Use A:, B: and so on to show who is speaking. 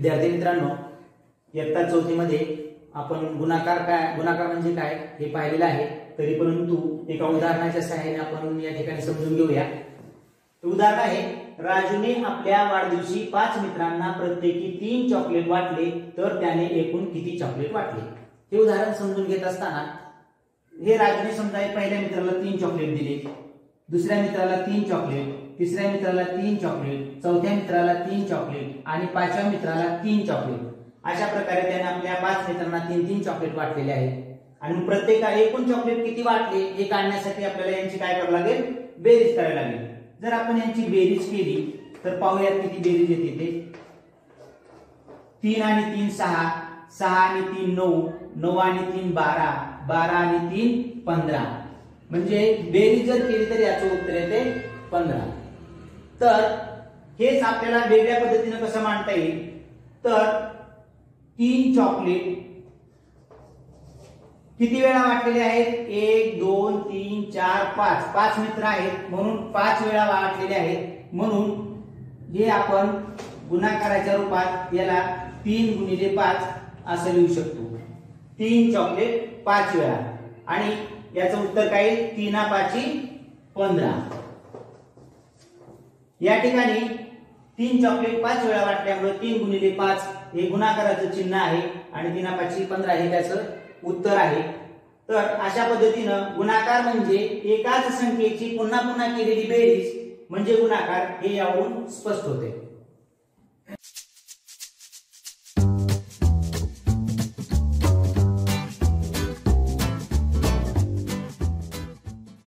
A: विद्यार्थी मित्रांनो इयत्ता चौथीमध्ये आपण गुणाकार काय गुणाकार म्हणजे काय हे पाहिलेलं आहे. तरी परंतु एका उदाहरणाच्या सहाय्याने आपण या ठिकाणी समजून घेऊया. उदाहरण आहे राजूने आपल्या वाढदिवशी पाच मित्रांना प्रत्येकी तीन चॉकलेट वाटले तर त्याने एकूण किती चॉकलेट वाटले? हे उदाहरण समजून घेत असताना हे राजूने समजा पहिल्या मित्राला तीन चॉकलेट दिले दुसऱ्या मित्राला तीन चॉकलेट तिसऱ्या मित्राला तीन चॉकलेट चौथ्या मित्राला तीन चॉकलेट आणि पाचव्या मित्राला तीन चॉकलेट अशा प्रकारे त्याने आपल्या पाच मित्रांना तीन तीन चॉकलेट वाटलेले आहेत. आणि प्रत्येकाला प्रत्येका एकूण चॉकलेट किती वाटले हे काढण्यासाठी आपल्याला यांची काय करावं लागेल? बेरीज करायला लागेल. जर आपण यांची बेरीज केली तर पाहूयात किती बेरीज येते ते तीन आणि तीन सहा सहा आणि तीन नऊ नऊ आणि तीन बारा बारा आणि तीन पंधरा. म्हणजे बेरीज जर केली तर याचं उत्तर येते पंधरा. तर हेच आपल्याला वेगळ्या पद्धतीने कसं मांडता येईल? तर तीन चॉकलेट किती वेळा वाटलेले आहेत? एक दोन तीन चार पाच. पाच मित्र आहेत म्हणून पाच वेळा वाटलेले आहेत. म्हणून हे आपण गुणाकाराच्या रूपात याला तीन गुणिले पाच असं लिहू शकतो. तीन चॉकलेट पाच वेळा. आणि याचं उत्तर काय? तीना पाची पंधरा. या ठिकाणी तीन चॉकलेट पाच वेळा वाटल्यामुळे तीन गुणिले पाच हे गुणाकाराचं चिन्ह आहे आणि तीन पाचशे पंधरा हे त्याचं उत्तर आहे. तर अशा पद्धतीनं गुणाकार म्हणजे एकाच संख्येची पुन्हा पुन्हा केलेली बेरीज म्हणजे गुणाकार हे यावरून स्पष्ट होते.